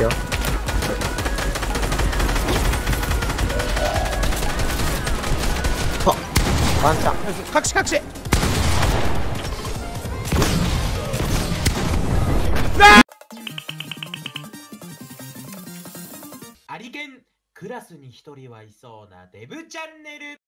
くよあワンチャン隠し隠しアリケンクラスに一人はいそうなデブチャンネル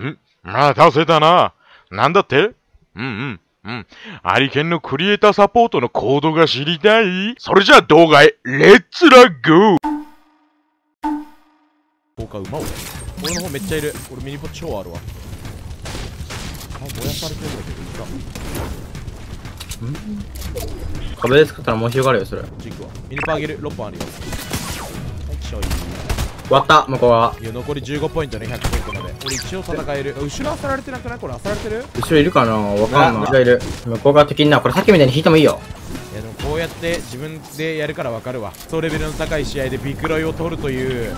んまあ、倒せたな。なんだってうんうん。うん。アリケンのクリエイターサポートのコードが知りたい？それじゃあ動画へ、レッツラゴー！効果うま俺俺の方めっちゃいる。俺ミニポ超あるわ。あ燃やされてるんだけどいいか？壁で作ったらもう広がるよそれ。ジックは。ミニポあげる6本あるよ。はい気象いい終わった向こう側。いや残り15ポイントね100ポイントまで。俺一応戦える。後ろ漁られてなくない？これ漁られてる？後ろいるかな？わかんない。後ろいる。向こう側敵になこれさっきみたいに引いてもいいよ。いやでもこうやって自分でやるから分かるわ。そうレベルの高い試合でビクロイを取るという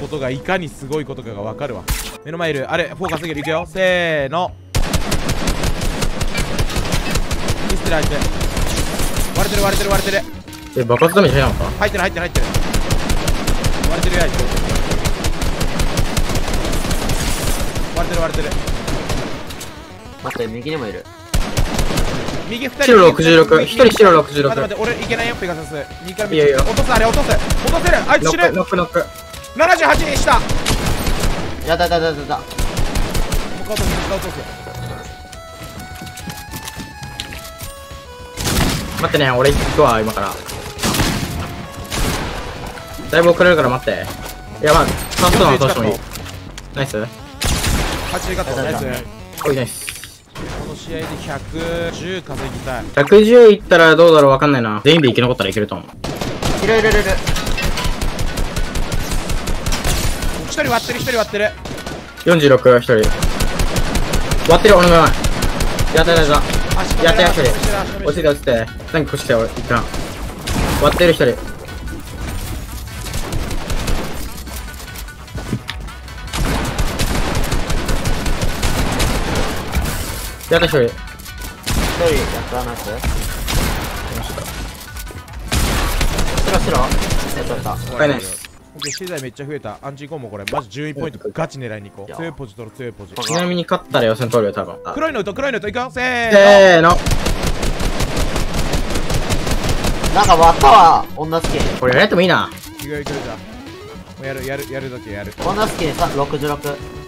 ことがいかにすごいことかが分かるわ。目の前いる。あれフォーカスゲルいくよ。せーの。ミステル入ってる割れてる割れてる割れてる。え爆発ダメージ入らなかっ入ってる入ってる入ってる。割れてるやつ割れてる割れてる。待って、右にもいる。右2人白66右一人白待って待っ66て俺いけないよペガサス。右からいやいや。落とすあれ落とす。落とせる。あいつ死ぬ。ノックノックノック。78にした。もやだだだだだ。う一回落とすもう一回落とす待ってね俺行くわ今から。だいぶ遅れるから待って。いやまあファーストの通してもいい。ナイス8ガットナイスおいナイスこの試合で110稼ぎた。い110いったらどうだろうわかんないな。全員で生き残ったらいけると思う。いるいるいるいる。1人割ってる1人割ってる。46一人。割ってる俺の前やったやったや足ったやった落ちて落ちて。何かこっち来たよ一旦割ってる一人やった一人。一人やったナイス。白白。やったやった。はいナイス。オッケー資材めっちゃ増えた。アンチいこうもこれ。マジ12ポイントガチ狙いに行こいうや。強いポジ取る強いポジ。ちなみに勝ったら予選取るよ多分。あ黒いのと黒いのといくよせーの。せーの。なんか割ったわ。女好き。これやってもいいな。意外とじゃあ。もうやるやるやるだけやる。女好きにさ、66。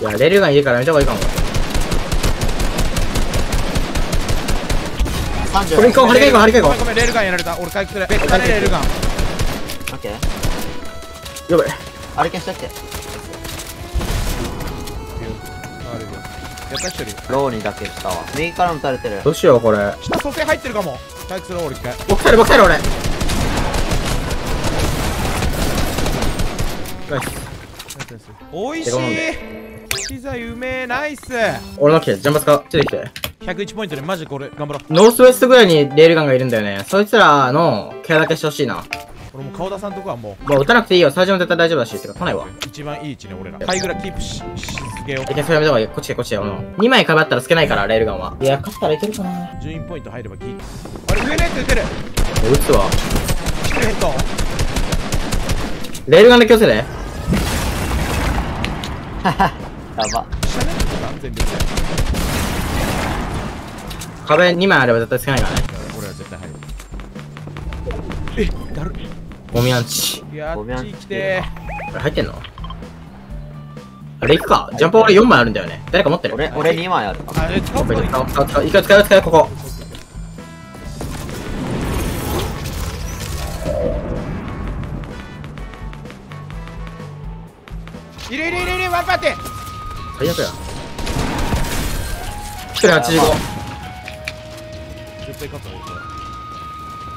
いやレールガンいるからやめた方がいいかも。30。これ行こうハリケーン行こうハリケーン行こごめんごめんレールガンやられた。俺回復する。別だねレールガン。オッケー。うやばいあれ消しといて。やった一人。ローにだけしたわ。右からも撃たれてる。ど。うしようこれ。下蘇生入ってるかも。回復する俺一回僕帰る僕帰る俺。ナイスおいしい。資材うめえナイス。俺の来てジャンパスか？出てきて。101ポイントでマジこれ頑張ろう。ノースウェストぐらいにレールガンがいるんだよね。そいつらのケアだけしてほしいな。俺も顔出さんとこはもう。もう撃たなくていいよ最初も絶対大丈夫だしてか来ないわ一番いい位置ね俺ら。ハイグラキープしし続けよ。ういけそれやめた方がいい。こっち来てこっち来て俺の2枚かばったら透けないからレールガンは。いや勝ったらいけるかな。12ポイント入ればギリあれ上のやつ撃てる。撃つわ。1人ヘッド。レールガンで気をつけてや ば。下ね安全ですね壁2枚あれば絶対透けないからね。俺は絶対入るえだる。ゴミアンチ。いやごめんあっち来てこれ入ってんの？あれ行くか。ジャンプ俺4枚あるんだよね。誰か持ってる？俺、俺2枚ある。あれ使おう使う使う使う使う一回使う使うここ。いるいるいるいるワンパーティー最悪や。1人85絶対勝ったよこ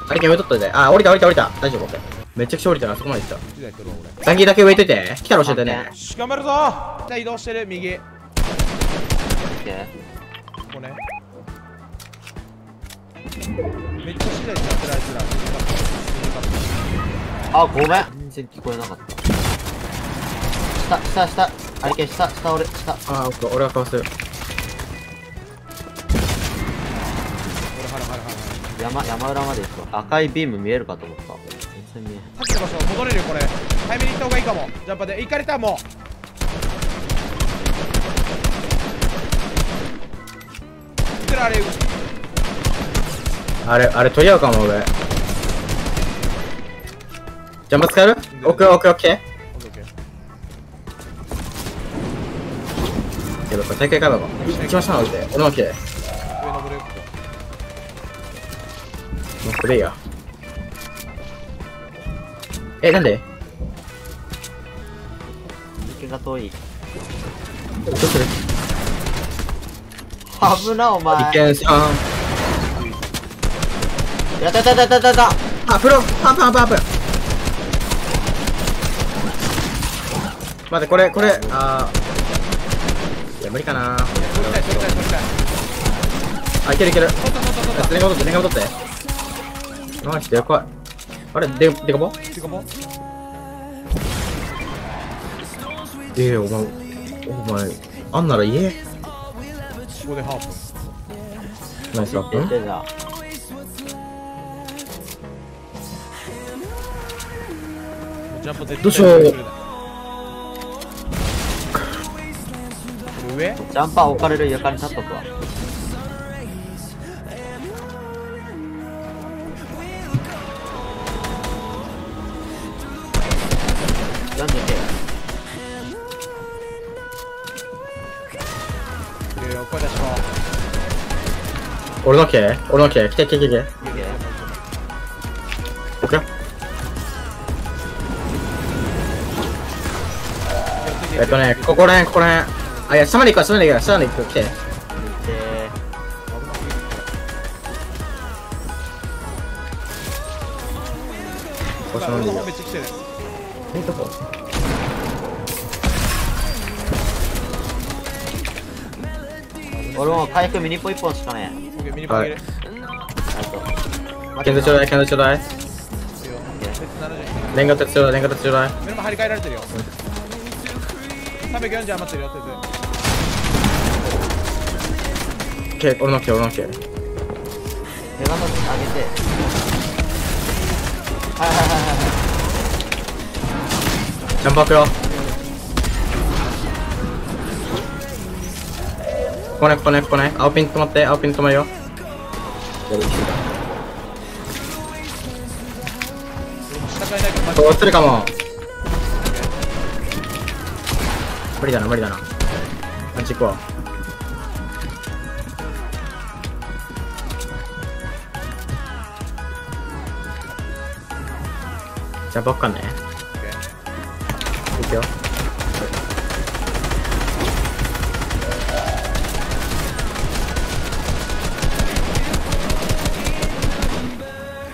あれ決めとっといてあ降りた降りた降りた。大丈夫 OK めちゃくちゃ降りたなそこまで行った。残機だけ植えといて。来たら教えてね。し頑張るぞ。じゃあ移動してる右。こオッケー。こね。めっちゃ資材使ってるあいつら。あ、ごめん。全然聞こえなかった。下、下、下。あれけ下、下俺、下。ああ、OK 俺がかわする。山、山裏まで行くわ赤いビーム見えるかと思った。全然見えさっきの場所戻れるよこれ早めに行った方がいいかもジャンパーで行かれたもうあれあれ、あれ取り合うかも、俺。ジャンプ使える？オッケーオッケーオッケー。けど、これ大会かだろ。行きましょう、マジで。俺のオッケー。上登れるもうこれいいや。え、なんで？池が遠い。どうする危な、お前。一見さん。やったやったやったやったやったあ、プロパンパンパンパン待って、これ、これ、あー。無理かな。あ、いけるいける。取った取って、レンガ取って。マジで怖い。あれ、で、でかぼ？てかもうええお前、お前、あんなら言え。ここでハープ。ナイスラップ。ンプ絶対どうしよう上？ジャンパー置かれる床に立っとくわ。読んでて。俺の毛俺の毛来て来て来て来て。いけオッケーえっとね、ここらへん、ここらへん。あ、いや、下まで行くわ、下まで行くわ、下まで行く。来て。で、こっち飲んでいいよめっ。ちゃ来てるえどこ俺も回復ミニポ1本しかねえ。あと。キャンドルちょうだい、キャンドルちょうだい。いいよ鉄70レンガ鉄ちょうだい、レンガ鉄ちょうだい。目の前張り替えられてるよ340余ってるよ鉄毛、俺の毛、俺の毛。手がのあげて。はいはいはいはい。ジャンプ開くよ。ここね、ここね、ここね。青ピン止まって、青ピン止まるよ。やる、下からいないけどう、落ちるかも。無理だな、無理だな。あっち行こう。じゃあ、ばっかんね。いくよ。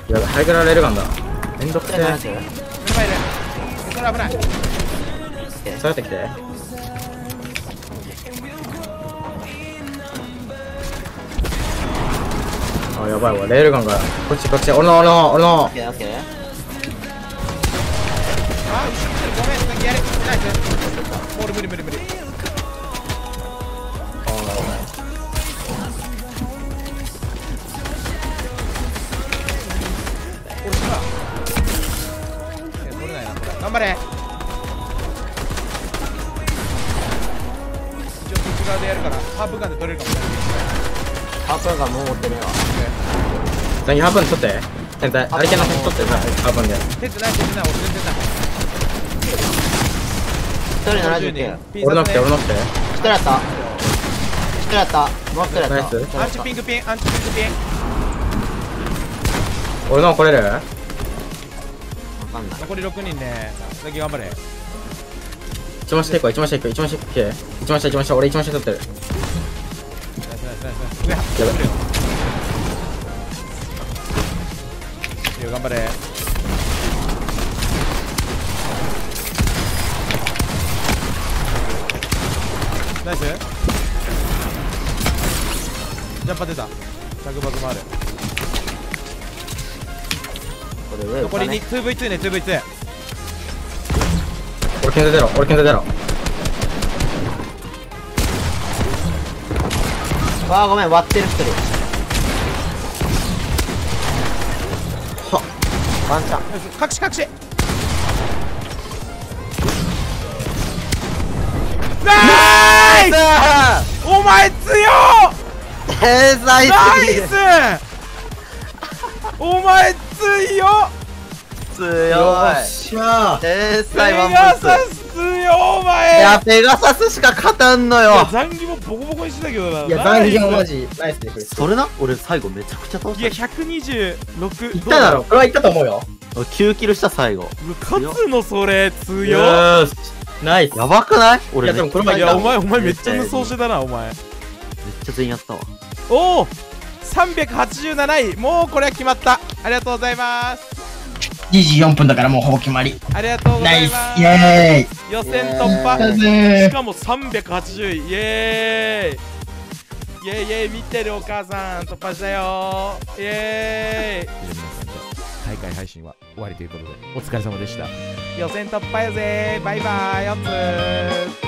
やばい、ハイグラレールガンだ。めんどくせえ。手離す目の前いるこれ危ない下がってきて。あ、やばいわ。レールガンが。こっちこっち。俺の、俺の、俺のオッ。ケーオッケー。あ後ろ来てるごめん先やれ。ナイスもう俺無理無理無理俺さいや取れ。ないなこれ。頑張れ。一応そっち側でやるからハープガンで取れ。るかもしれ。ないハープガンもう持ってねえわ。何半分取って。全体。あれ。系の取って、半分で。鉄ない鉄ない俺全然ない人70点。俺の来て、俺の来て。一人やった。一人やった。もう一人やった。アンチピンクピンアンチピンクピン俺の来れる？わかんない。残り6人ね先頑張れ一番下行こう、一番下行く、一番下行け。一番下、一番下、俺一番下取ってる。上やばいいいよ頑張れナイス。ジャンパー出た。着爆もある。これ上残り浮かね 2V2 ね 2V2 俺剣で出ろ、俺剣で出ろ。わあごめん割ってる一人ワンチャン。隠し隠し。ナイス。お前強っ天才ナイすぎる。ス。お前強っ。強い。しゃー。天ペ才ワンガブサス強お前。いや、ペガサスしか勝たんのいよや残機もボコボコにしてたけどないや、残業マジ、ナイスでクリス。それな？俺最後めちゃくちゃ倒いやした。126いっただろ、これはいったと思うよ。俺9キルした最後。勝つのそれ強っ。ナイス。やばくない？俺いやでもこれはいやお前お前めっちゃ無双してたなお前。めっちゃ全員やったわ。おお387位もうこれは決まった。ありがとうございます。24分だからもうほぼ決まり。ありがとうございます。イェーイ。予選突破。しかも380位イエーイイエーイ。イエーイ。見てるお母さん突破したよイエーイ回配信は終わりということでお疲れ様でした。予選突破やぜ。バイバイ。おつー。